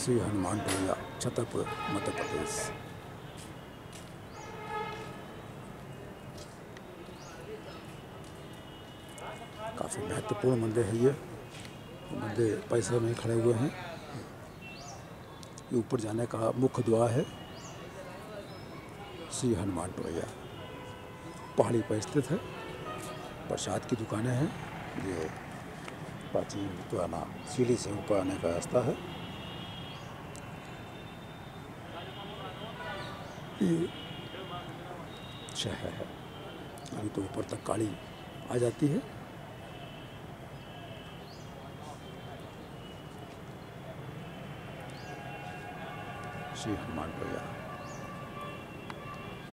श्री हनुमान टोलिया छतरपुर, मध्य प्रदेश। काफ़ी महत्वपूर्ण मंदिर है ये। मंदिर परिसर में खड़े हुए हैं। ये ऊपर जाने का मुख्य द्वार है। श्री हनुमान टोलिया पहाड़ी पर स्थित है। प्रसाद की दुकानें हैं। ये प्राचीन पुराना सीढ़ी से ऊपर आने का रास्ता है। ये शहर है। हम तो ऊपर तक काली आ जाती है। श्री हनुमान भैया